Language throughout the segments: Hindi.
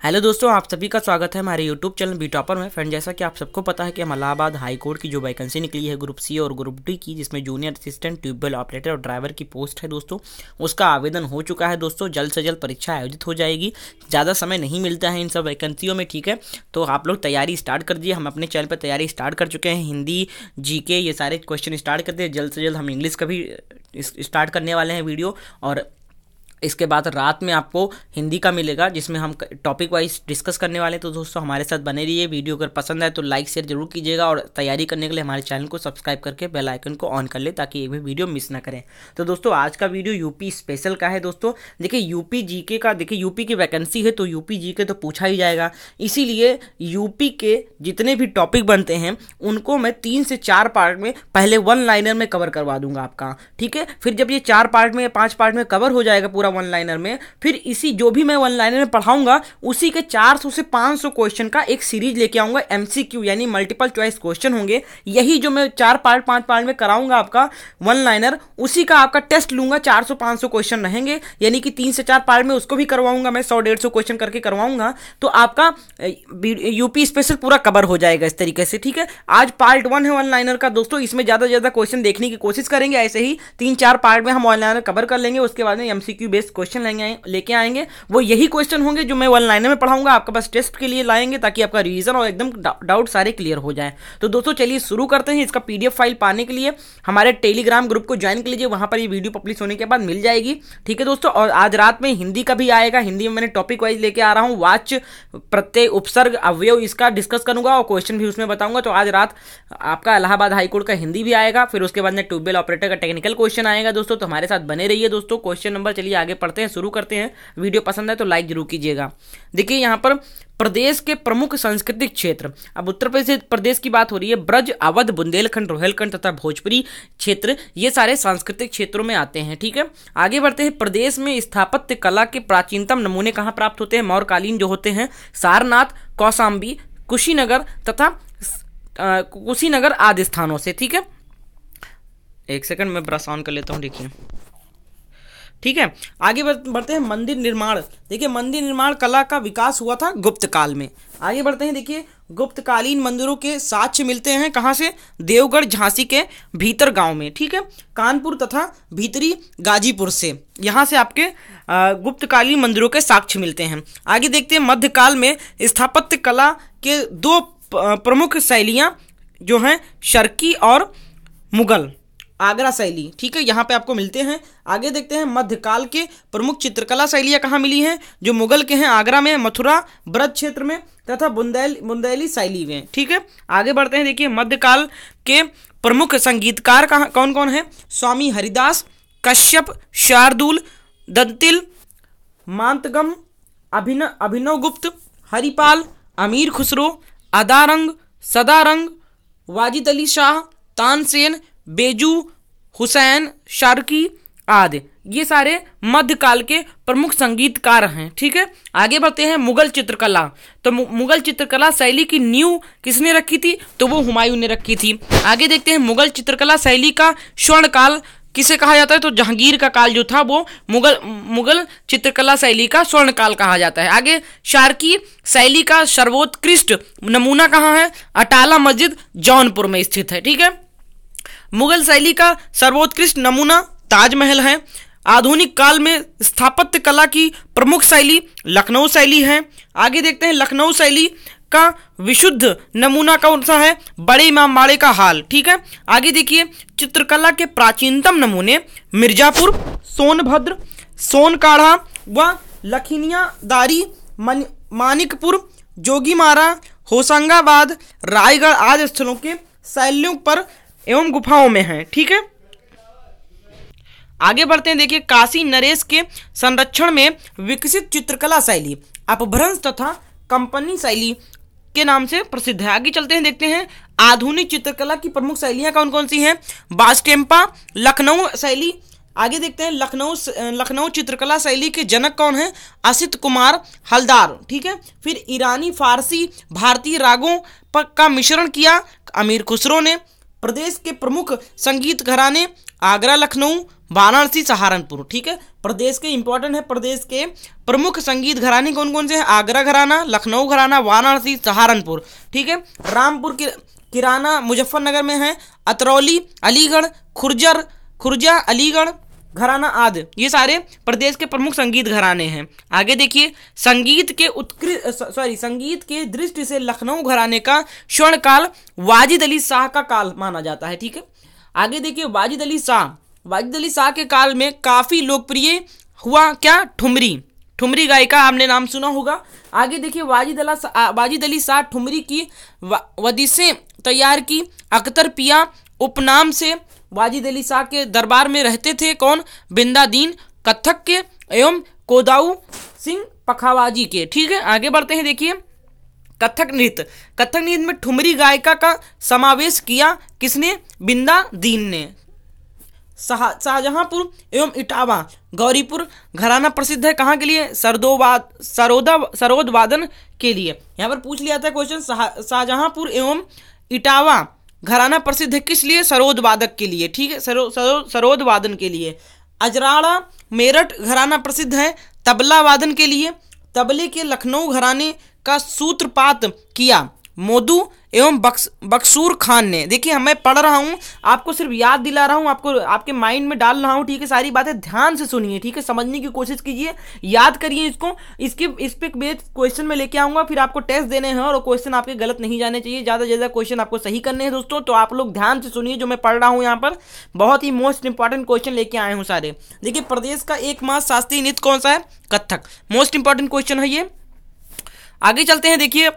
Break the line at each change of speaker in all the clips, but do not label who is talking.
हेलो दोस्तों, आप सभी का स्वागत है हमारे यूट्यूब चैनल बी टॉपर में। फ्रेंड, जैसा कि आप सबको पता है कि हम इलाहाबाद हाई कोर्ट की जो वैकेंसी निकली है ग्रुप सी और ग्रुप डी की, जिसमें जूनियर असिस्टेंट ट्यूबवेल ऑपरेटर और ड्राइवर की पोस्ट है दोस्तों, उसका आवेदन हो चुका है दोस्तों। जल्द से जल्द परीक्षा आयोजित हो जाएगी। ज़्यादा समय नहीं मिलता है इन सब वैकेंसियों में, ठीक है? तो आप लोग तैयारी स्टार्ट कर दिए हम अपने चैनल पर तैयारी स्टार्ट कर चुके हैं। हिंदी जी ये सारे क्वेश्चन स्टार्ट कर दिए जल्द से जल्द हम इंग्लिश का भी स्टार्ट करने वाले हैं वीडियो। और इसके बाद रात में आपको हिंदी का मिलेगा, जिसमें हम टॉपिक वाइज डिस्कस करने वाले हैं। तो दोस्तों, हमारे साथ बने रहिए। वीडियो अगर पसंद आए तो लाइक शेयर ज़रूर कीजिएगा और तैयारी करने के लिए हमारे चैनल को सब्सक्राइब करके बेल आइकन को ऑन कर ले, ताकि एक भी वीडियो मिस ना करें। तो दोस्तों, आज का वीडियो यूपी स्पेशल का है दोस्तों। देखिए यूपी जीके का, देखिए यूपी की वैकेंसी है तो यूपी जीके तो पूछा ही जाएगा। इसीलिए यूपी के जितने भी टॉपिक बनते हैं, उनको मैं तीन से चार पार्ट में, पहले वन लाइनर में कवर करवा दूँगा आपका। ठीक है? फिर जब ये चार पार्ट में पाँच पार्ट में कवर हो जाएगा पूरा वन लाइनर में। फिर इसी, जो भी मैं वन लाइनर में पढ़ाऊँगा, उसी के 400 से 500 क्वेश्चन का एक सीरीज़ लेके आऊँगा एमसीक्यू यानी मल्टीपल चॉइस क्वेश्चन होंगे। यही जो मैं चार पार्ट पाँच पार्ट में कराऊँगा आपका वन लाइनर उसी का आपका टेस्ट लूँगा 400 500 क्वेश्चन रहेंगे। यानी कि तीन से चार पार्ट में उसको भी करवाऊँगा मैं, सौ, डेढ़ सौ क्वेश्चन करके करवाऊँगा तो आपका यूपी स्पेशल पूरा कवर हो जाएगा इस तरीके से, ठीक है? आज पार्ट वन है वन लाइनर का, दोस्तों, इसमें ज़्यादा से ज़्यादा क्वेश्चन देखने की कोशिश करेंगे, ऐसे ही तीन चार पार्ट में हम वन लाइनर कवर कर लेंगे, उसके बाद में एमसीक्यू बेस्ड क्वेश्चन लेंगे, लेके आएँगे। वो यही क्वेश्चन होंगे जो मैं वन लाइनर में पढ़ाऊँगा, आपके पास टेस्ट के लिए लाएँगे ताकि आपका रिविजन और एकदम डाउट सारे क्लियर हो जाए। तो दोस्तों, चलिए शुरू करते हैं इसका पीडीएफ फ़ाइल पाने के लिए। हमारे टेलीग्राम ग्रुप को ज्वाइन कर लीजिए वहाँ पर ये वीडियो पब्लिश होने के बाद मिल जाएगी। ठीक है दोस्तों, और आज रात में हिंदी का भी आएगा। हिंदी में मैंने टॉपिक वाइज लेके आ रहा हूँ वाच प्रत्यय, उपसर्ग, अवयव, इसका डिस्कस करूँगा और क्वेश्चन भी उसमें बताऊँगा। तो आज रात आपका इलाहाबाद हाईकोर्ट का हिंदी भी आएगा, फिर उसके बाद में ट्यूबवेल ऑपरेटर का टेक्निकल क्वेश्चन आएगा दोस्तों। तो हमारे साथ बने रहिए दोस्तों। क्वेश्चन नंबर चलिए आगे पढ़ते हैं, शुरू करते हैं। वीडियो पसंद है तो लाइक ज़रूर कीजिएगा। देखिए, यहाँ पर प्रदेश के प्रमुख सांस्कृतिक क्षेत्र। अब उत्तर प्रदेश प्रदेश की बात हो रही है, ब्रज, अवध, बुंदेलखंड, रोहेलखंड तथा भोजपुरी क्षेत्र, ये सारे सांस्कृतिक क्षेत्रों में आते हैं, ठीक है? आगे बढ़ते हैं, प्रदेश में स्थापत्य कला के प्राचीनतम नमूने कहाँ प्राप्त होते हैं? मौर्यकालीन जो होते हैं, सारनाथ कौसाम्बी कुशीनगर तथा कुशीनगर आदि स्थानों से, ठीक है? एक सेकंड, में ब्रश ऑन कर लेता हूँ, देखिए। ठीक है? आगे बढ़ते हैं मंदिर निर्माण। देखिए, मंदिर निर्माण कला का विकास हुआ था गुप्त काल में। आगे बढ़ते हैं, देखिए, गुप्तकालीन मंदिरों के साक्ष्य मिलते हैं कहाँ से? देवगढ़, झांसी के भीतर गाँव में, ठीक है? कानपुर तथा भीतरी गाजीपुर से। यहाँ से आपके गुप्तकालीन मंदिरों के साक्ष्य मिलते हैं। आगे देखते हैं, मध्यकाल में स्थापत्य कला के दो प्रमुख शैलियाँ जो हैं, शर्की और मुगल। आगरा शैली। ठीक है, यहाँ पे आपको मिलते हैं। आगे देखते हैं मध्यकाल के प्रमुख चित्रकला शैलियाँ कहाँ मिली हैं, जो मुगल के हैं आगरा में, मथुरा, ब्रज क्षेत्र में तथा बुंदेल, बुंदेली शैली में। ठीक है, आगे बढ़ते हैं, देखिए मध्यकाल के प्रमुख संगीतकार कहाँ कौन कौन है? स्वामी हरिदास, कश्यप, शार्दुल, दंतिल, मांतगम, अभिन, अभिनव गुप्त, हरिपाल, अमीर खुसरो, अदारंग, सदारंग, वाजिद अली शाह, तानसेन बेजू, हुसैन, शारकी आदि। ये सारे मध्यकाल के प्रमुख संगीतकार हैं, ठीक है? आगे बढ़ते हैं मुगल चित्रकला। तो मुगल चित्रकला शैली की नींव किसने रखी थी? तो वो हुमायूं ने रखी थी। आगे देखते हैं मुगल चित्रकला शैली का स्वर्ण काल किसे कहा जाता है? तो जहांगीर का काल जो था वो मुगल मुगल चित्रकला शैली का स्वर्ण काल कहा जाता है। आगे शारकी शैली का सर्वोत्कृष्ट नमूना कहाँ है? अटाला मस्जिद जौनपुर में स्थित है, ठीक है? मुगल शैली का सर्वोत्कृष्ट नमूना ताजमहल है। आधुनिक काल में स्थापत्य कला की प्रमुख शैली लखनऊ शैली है। आगे देखते हैं लखनऊ शैली का विशुद्ध नमूना कौन सा है? बड़े इमाम बाड़े का हाल, ठीक है? आगे देखिए, चित्रकला के प्राचीनतम नमूने मिर्जापुर, सोनभद्र, सोनकाढ़ा व लखिनिया दारी मानिकपुर, जोगीमारा, होशंगाबाद, रायगढ़ आदि स्थलों के शैलियों पर एवं गुफाओं में है, ठीक है? आगे बढ़ते हैं, देखिए, काशी नरेश के संरक्षण में विकसित चित्रकला शैली, अपभ्रंश तथा कंपनी शैली के नाम से प्रसिद्ध है। आगे चलते हैं, देखते हैं, आधुनिक चित्रकला की प्रमुख शैलियाँ कौन कौन सी हैं? बास्टेम्पा लखनऊ शैली। आगे देखते हैं, लखनऊ लखनऊ चित्रकला शैली के जनक कौन है? असित कुमार हलदार, ठीक है? फिर ईरानी, फारसी, भारतीय रागों पर का मिश्रण किया, अमीर खुसरो ने। प्रदेश के प्रमुख संगीत घराने आगरा, लखनऊ, वाराणसी, सहारनपुर, ठीक है? प्रदेश के इंपॉर्टेंट है प्रदेश के प्रमुख संगीत घराने कौन कौन से हैं? आगरा घराना, लखनऊ घराना, वाराणसी, सहारनपुर, ठीक है? रामपुर की किराना मुजफ्फरनगर में है, अतरौली, अलीगढ़, खुरजर, खुरजा, अलीगढ़ घराना आदि। ये सारे प्रदेश के प्रमुख संगीत घराने हैं। आगे देखिए, संगीत के उत्कृष्ट सॉरी संगीत के दृष्टि से लखनऊ घराने का स्वर्ण काल वाजिद अली शाह का काल माना जाता है, ठीक है? आगे देखिए, वाजिद अली शाह। वाजिद अली शाह के काल में काफ़ी लोकप्रिय हुआ क्या? ठुमरी। ठुमरी गायिका, आपने नाम सुना होगा। आगे देखिए, वाजिद अला वाजिद अली शाह ठुमरी की वदिशें तैयार की अख्तर पिया उपनाम से वाजिद अली शाह के दरबार में रहते थे कौन? बिंदादीन कथक के, एवं कोदाऊ सिंह पखावाजी के। ठीक है, आगे बढ़ते हैं, देखिए। कथक नृत्य। कथक नृत्य में ठुमरी गायिका का समावेश किया किसने? बिंदा दीन ने। शाहजहांपुर एवं इटावा, गौरीपुर। घराना प्रसिद्ध है कहाँ के लिए? सरदोवाद सरोदा, सरोद वादन के लिए। यहाँ पर पूछ लिया था क्वेश्चन शाहजहांपुर एवं इटावा। घराना प्रसिद्ध है किस लिए? सरोद वादक के लिए ठीक है? सरो, सरो, सरोद वादन के लिए। अजराड़ा मेरठ घराना प्रसिद्ध है। तबला वादन के लिए। तबले के लखनऊ घराने का सूत्रपात किया। मोदू एवं बक्स, बक्सूर खान ने। देखिए, मैं पढ़ रहा हूँ, आपको सिर्फ़ याद दिला रहा हूँ, आपको, आपके माइंड में डाल रहा हूँ, ठीक है, सारी बातें ध्यान से सुनिए, ठीक है, समझने की कोशिश कीजिए, याद करिए इसको, इसके, इस पर बेस क्वेश्चन में लेके आऊँगा, फिर आपको टेस्ट देने हैं, और क्वेश्चन आपके गलत नहीं जाने चाहिए, ज़्यादा से ज़्यादा क्वेश्चन आपको सही करने हैं, दोस्तों तो आप लोग ध्यान से सुनिए जो मैं पढ़ रहा हूँ यहाँ पर, बहुत ही मोस्ट इंपॉर्टेंट क्वेश्चन लेके आए हूँ सारे। देखिए, प्रदेश का एक मास शास्त्रीय नृत्य कौन सा है? कथक। मोस्ट इंपॉर्टेंट क्वेश्चन है ये। आगे चलते हैं, देखिए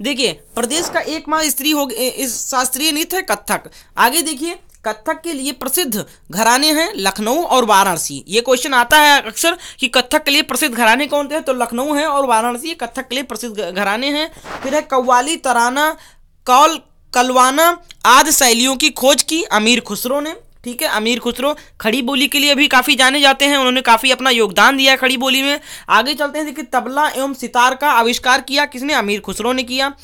देखिए, प्रदेश का एकमात्र स्त्री हो इस शास्त्रीय नृत्य है कथक आगे देखिए कथक के लिए प्रसिद्ध घराने हैं लखनऊ और वाराणसी। ये क्वेश्चन आता है अक्सर कि कथक के लिए प्रसिद्ध घराने कौन थे? तो लखनऊ है और वाराणसी कथक के लिए प्रसिद्ध घराने हैं। फिर है कव्वाली, तराना, कौल, कलवाना आदि शैलियों की खोज की अमीर खुसरो ने। ठीक है? अमीर खुसरो, खड़ी बोली के लिए भी काफ़ी जाने जाते हैं। उन्होंने काफ़ी अपना योगदान दिया है खड़ी बोली में। आगे चलते हैं। देखिए, तबला एवं सितार का आविष्कार किया। किसने? अमीर खुसरो ने किया।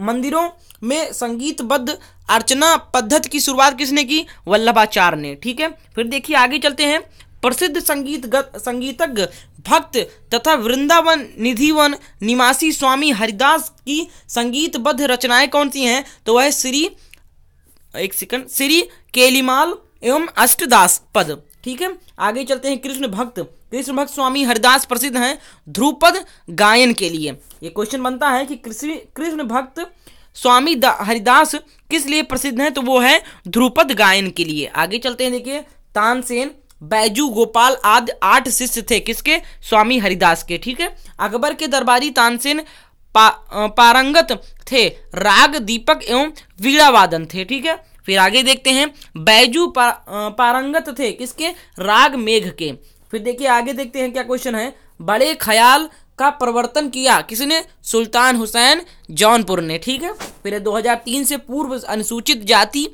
मंदिरों में संगीतबद्ध अर्चना पद्धति की शुरुआत किसने की? वल्लभाचार्य ने। ठीक है? फिर देखिए, आगे चलते हैं। प्रसिद्ध संगीत संगीतज्ञ, भक्त तथा वृंदावन निधिवन निवासी स्वामी हरिदास की संगीतबद्ध रचनाएँ कौन सी हैं? तो वह श्री, एक सेकंड श्री केलीमाल एवं अष्टदास पद। ठीक है? आगे चलते हैं कृष्ण भक्त। कृष्ण भक्त स्वामी हरिदास प्रसिद्ध हैं ध्रुपद गायन के लिए। ये क्वेश्चन बनता है कि कृष्ण भक्त स्वामी हरिदास किस लिए प्रसिद्ध हैं? तो वो है ध्रुपद गायन के लिए। आगे चलते हैं देखिए तानसेन बैजू गोपाल आदि आठ शिष्य थे किसके? स्वामी हरिदास के। ठीक है? अकबर के दरबारी तानसेन पा, पारंगत थे। राग दीपक एवं वीणा वादन थे। ठीक है? फिर आगे देखते हैं बैजू पा, पारंगत थे किसके? राग मेघ के। फिर देखिए आगे देखते हैं क्या क्वेश्चन है। बड़े ख्याल का प्रवर्तन किया किसने? सुल्तान हुसैन जौनपुर ने ठीक है? फिर 2003 से पूर्व अनुसूचित जाति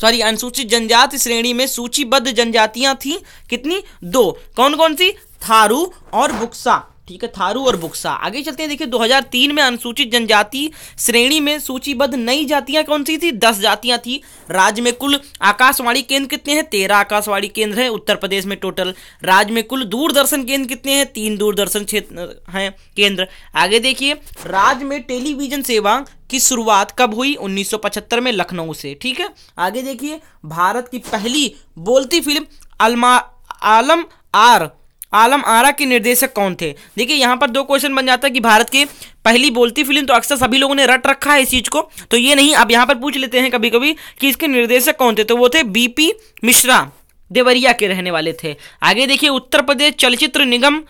सॉरी अनुसूचित जनजाति श्रेणी में सूचीबद्ध जनजातियाँ थी कितनी? दो। कौन कौन सी? थारू और बुक्सा। ठीक है, थारू और बुक्सा। आगे चलते हैं, देखिए 2003 में अनुसूचित जनजाति श्रेणी में सूचीबद्ध नई जातियाँ कौन सी थी? दस जातियाँ थी। राज्य में कुल आकाशवाणी केंद्र कितने हैं? तेरह आकाशवाणी केंद्र हैं, उत्तर प्रदेश में टोटल। राज्य में कुल दूरदर्शन केंद्र कितने हैं? तीन दूरदर्शन क्षेत्र, हैं, केंद्र। आगे देखिए, राज्य में टेलीविज़न सेवा की शुरुआत कब हुई? 1975 में लखनऊ से, ठीक है? आगे देखिए, भारत की पहली बोलती film, अलमा, Alam are Alam Ara के निर्देशक कौन थे? देखिए, यहाँ पर दो क्वेश्चन बन जाता है कि भारत के पहली बोलती फ़िल्म तो अक्सर सभी लोगों ने रट रखा है इस चीज़ को। तो ये नहीं अब यहाँ पर पूछ लेते हैं कभी कभी कि इसके निर्देशक कौन थे? तो वो थे बीपी मिश्रा, देवरिया के रहने वाले थे। आगे देखिए, उत्तर प्रदेश चलचित्र निगम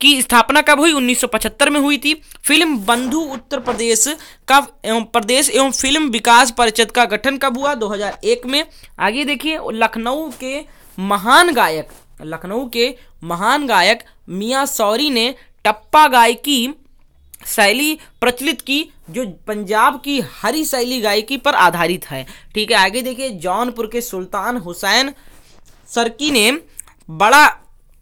की स्थापना कब हुई? 1975 में हुई थी। फ़िल्म बंधु उत्तर प्रदेश का, एवं प्रदेश एवं फ़िल्म विकास परिषद का गठन कब हुआ? 2001 में। आगे देखिए, लखनऊ के महान गायक लखनऊ के महान गायक मियाँ सौरी ने टप्पा गायकी शैली प्रचलित की, जो पंजाब की हरी शैली गायकी पर आधारित है। ठीक है, आगे देखिए, जौनपुर के सुल्तान हुसैन सरकी ने बड़ा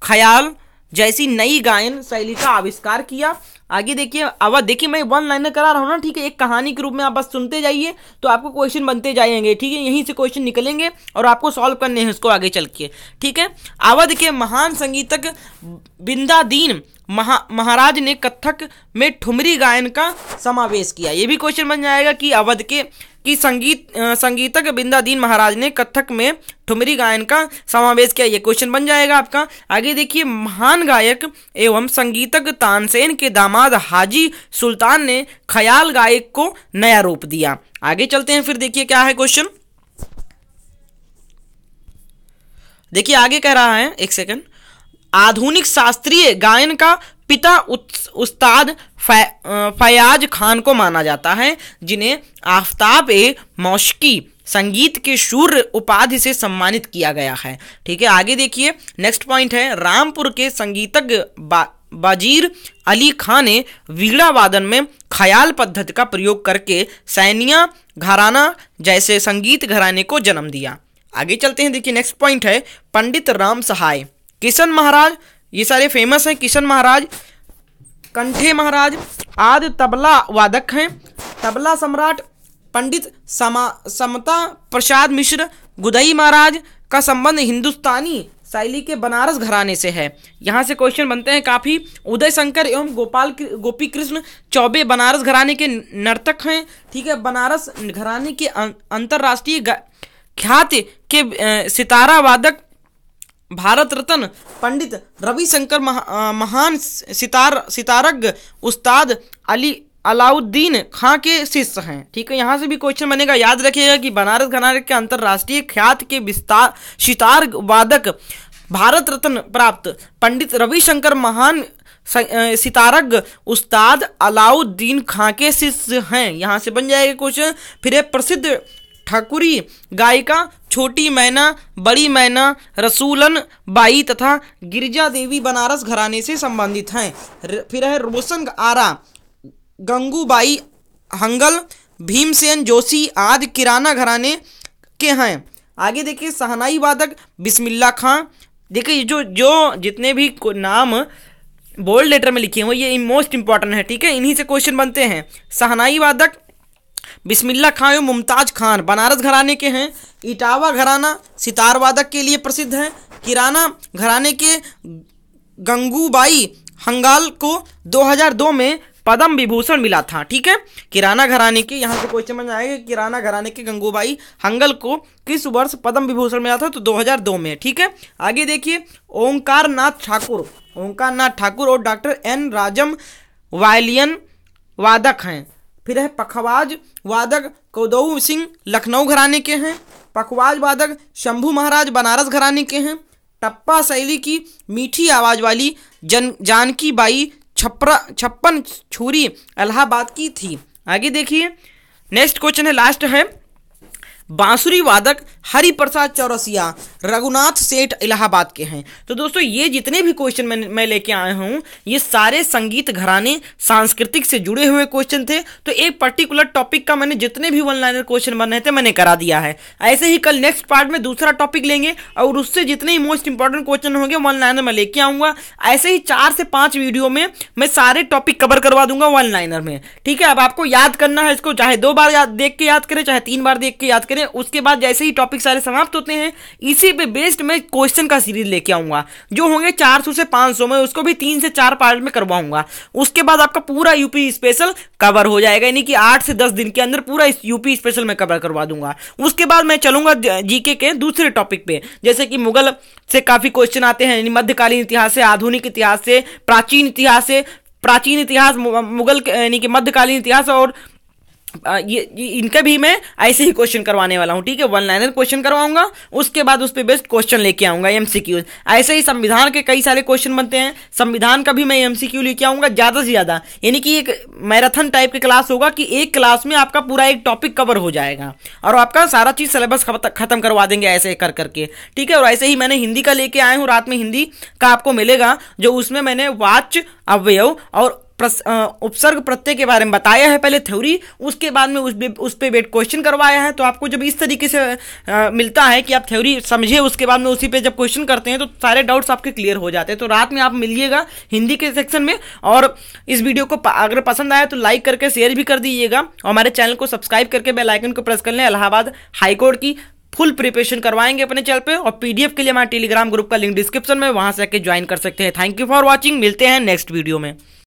ख्याल जैसी नई गायन शैली का आविष्कार किया। आगे देखिए अब देखिए, मैं वन लाइनर करा रहा हूँ ना, ठीक है? एक कहानी के रूप में आप बस सुनते जाइए तो आपको क्वेश्चन बनते जाएँगे, ठीक है? यहीं से क्वेश्चन निकलेंगे और आपको सॉल्व करने हैं उसको आगे चल के, ठीक है? अवध के महान संगीतक बिंदादीन महा, महाराज ने कथक में ठुमरी गायन का समावेश किया। ये भी क्वेश्चन बन जाएगा कि अवध के, कि संगीत संगीतक बिंदादीन महाराज ने कथक में ठुमरी गायन का समावेश किया। ये क्वेश्चन बन जाएगा आपका। आगे देखिए, महान गायक एवं संगीतक तानसेन के दामाद हाजी सुल्तान ने ख्याल गायक को नया रूप दिया। आगे चलते हैं, फिर देखिए क्या है क्वेश्चन देखिए, आगे कह रहा है, एक सेकंड आधुनिक शास्त्रीय गायन का पिता उस्ताद फयाज खान को माना जाता है जिन्हें आफ्ताब ए मौशकी संगीत के शूर उपाधि से सम्मानित किया गया है। ठीक है आगे देखिए नेक्स्ट पॉइंट है रामपुर के संगीतज्ञ बा, बाजीर अली खान ने वीणा वादन में ख्याल पद्धति का प्रयोग करके सैनिया घराना जैसे संगीत घराने को जन्म दिया। आगे चलते हैं देखिए नेक्स्ट पॉइंट है पंडित राम सहाय। किशन महाराज ये सारे फ़ेमस हैं किशन महाराज कंठे महाराज आदि तबला वादक हैं। तबला सम्राट पंडित समा समता प्रसाद मिश्र गुदई महाराज का संबंध हिंदुस्तानी शैली के बनारस घराने से है। यहाँ से क्वेश्चन बनते हैं काफ़ी। उदय शंकर एवं गोपाल गोपी कृष्ण चौबे बनारस घराने के नर्तक हैं। ठीक है बनारस घराने के अं, अंतर्राष्ट्रीय ख्याति के सितारा वादक भारत रत्न पंडित रविशंकर महा, महान सितार सितारज्ञ उस्ताद अली अलाउद्दीन खां के शिष्य हैं। ठीक है यहाँ से भी क्वेश्चन बनेगा। याद रखिएगा कि बनारस घराने के अंतर्राष्ट्रीय ख्यात के विस्तार सितार वादक भारत रत्न प्राप्त पंडित रविशंकर महान सितारज्ञ उस्ताद अलाउद्दीन खां के शिष्य हैं। यहाँ से बन जाएगा क्वेश्चन फिर एक प्रसिद्ध ठाकुरी गायिका छोटी मैना, बड़ी मैना, रसूलन, बाई तथा गिरजा देवी बनारस घराने से संबंधित हैं। फिर है रोशन आरा, गंगूबाई, हंगल, भीमसेन, जोशी आदि किराना घराने के हैं। आगे देखिए सहनाई वादक बिस्मिल्ला खां। देखिए जो जो जितने भी नाम बोल्ड लेटर में लिखे हुए ये मोस्ट इंपॉर्टेंट है, ठीक है? इन्हीं से क्वेश्चन बनते हैं। सहनाई वादक बिस्मिल्ला खां एवं मुमताज़ खान। बनारस घराने के हैं, इटावा घराना सितार वादक के लिए प्रसिद्ध है, किराना घराने के गंगूबाई हंगाल को 2002 में पद्म विभूषण मिला था, ठीक है? किराना घराने के, यहाँ से क्वेश्चन बन जाएगा किराना घराने के गंगूबाई हंगल को किस वर्ष पद्म विभूषण मिला था? तो 2002 में, ठीक है? आगे देखिए ओंकार नाथ ठाकुर। ओंकार नाथ ठाकुर और डॉक्टर एन राजम वायलियन वादक हैं। फिर है पखवाज वादक कौदऊ सिंह लखनऊ घराने के हैं। पखवाज वादक शंभू महाराज बनारस घराने के हैं। टप्पा शैली की मीठी आवाज़ वाली जन जानकी बाई छपरा छप्पन छुरी इलाहाबाद की थी। आगे देखिए नेक्स्ट क्वेश्चन है लास्ट है। बांसुरी वादक हरिप्रसाद चौरसिया रघुनाथ सेठ इलाहाबाद के हैं। तो दोस्तों, ये जितने भी क्वेश्चन मैं मैं लेके आया हूँ, ये सारे संगीत घराने सांस्कृतिक से जुड़े हुए क्वेश्चन थे। तो एक पर्टिकुलर टॉपिक का मैंने जितने भी वन लाइनर क्वेश्चन बने थे, मैंने करा दिया है। ऐसे ही कल नेक्स्ट पार्ट में दूसरा टॉपिक लेंगे और उससे जितने ही मोस्ट इंपॉर्टेंट क्वेश्चन होंगे वन लाइनर में लेके आऊँगा। ऐसे ही चार से पाँच वीडियो में मैं सारे टॉपिक कवर करवा दूँगा वन लाइनर में। ठीक है, अब आपको याद करना है इसको, चाहे दो बार याद, देख के याद करें, चाहे तीन बार देख के याद करें। करें उसके बाद जैसे ही टॉपिक सारे समाप्त होते हैं, इसी पे बेस्ड मैं क्वेश्चन का सीरीज़ लेके आऊँगा। जो होंगे 400 से 500 में उसको भी तीन से चार पार्ट में करवाऊँगा। उसके बाद आपका पूरा यूपी स्पेशल कवर हो जाएगा, यानी कि आठ से दस दिन के अंदर पूरा यूपी स्पेशल में कवर करवा दूँगा। उसके बाद मैं चलूँगा जीके के दूसरे टॉपिक पे। जैसे कि मुगल से काफ़ी क्वेश्चन आते हैं मध्यकालीन इतिहास से, आधुनिक इतिहास से, प्राचीन इतिहास से, प्राचीन इतिहास मुगल यानी कि मध्यकालीन इतिहास और ये, इनका भी मैं ऐसे ही क्वेश्चन करवाने वाला हूँ ठीक है? वन लाइनर क्वेश्चन करवाऊँगा उसके बाद उस पर बेस्ट क्वेश्चन लेके आऊँगा एमसीक्यू ऐसे ही संविधान के कई सारे क्वेश्चन बनते हैं संविधान का भी मैं एमसीक्यू लेके आऊँगा ज़्यादा से ज़्यादा। यानी कि एक मैराथन टाइप की क्लास होगा कि एक क्लास में आपका पूरा एक टॉपिक कवर हो जाएगा और आपका सारा चीज़ सिलेबस खत्म करवा देंगे ऐसे कर करके ठीक है? और ऐसे ही मैंने हिंदी का लेके आया हूँ रात में हिंदी का आपको मिलेगा जो उसमें मैंने वाच अवयव और उपसर्ग प्रत्यय के बारे में बताया है पहले थ्योरी उसके बाद में उस उस पर वेट क्वेश्चन करवाया है। तो आपको जब इस तरीके से आ, मिलता है कि आप थ्योरी समझिए उसके बाद में उसी पे जब क्वेश्चन करते हैं तो सारे डाउट्स आपके क्लियर हो जाते हैं। तो रात में आप मिलिएगा हिंदी के सेक्शन में और इस वीडियो को अगर पसंद आया तो लाइक करके शेयर भी कर दीजिएगा और हमारे चैनल को सब्सक्राइब करके बेलाइकन को प्रेस कर लें। इलाहाबाद हाईकोर्ट की फुल प्रिपरेशन करवाएँगे अपने चैनल पे और पीडीएफ के लिए हमारे टेलीग्राम ग्रुप का लिंक डिस्क्रिप्शन में वहाँ से आके ज्वाइन कर सकते हैं। थैंक यू फॉर वॉचिंग मिलते हैं नेक्स्ट वीडियो में।